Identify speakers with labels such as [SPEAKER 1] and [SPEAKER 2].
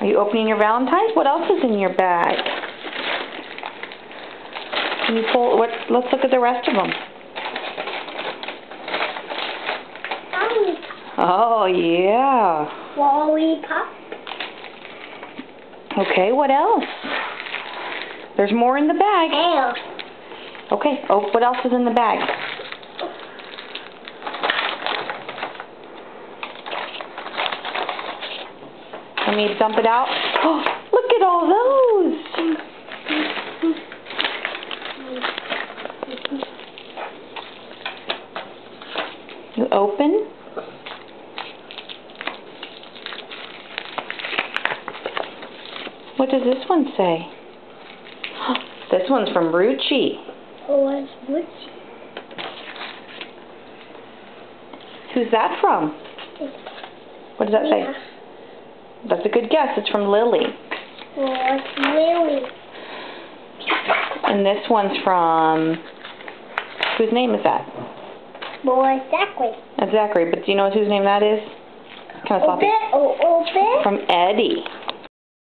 [SPEAKER 1] Are you opening your Valentine's? What else is in your bag? Can you pull, what, let's look at the rest of them. Oh, yeah.
[SPEAKER 2] Lollipop.
[SPEAKER 1] Okay, what else? There's more in the bag.
[SPEAKER 2] Hair.
[SPEAKER 1] Okay, oh, what else is in the bag? Let me dump it out. Oh, look at all those. You open. What does this one say? This one's from Ruchi.
[SPEAKER 2] Was which?
[SPEAKER 1] Who's that from? What does that say? That's a good guess. It's from Lily.
[SPEAKER 2] Was Lily.
[SPEAKER 1] And this one's from... Whose name is that?
[SPEAKER 2] Boy Zachary.
[SPEAKER 1] That's Zachary, but do you know whose name that is? Kind of sloppy.
[SPEAKER 2] Oh.
[SPEAKER 1] From Eddie.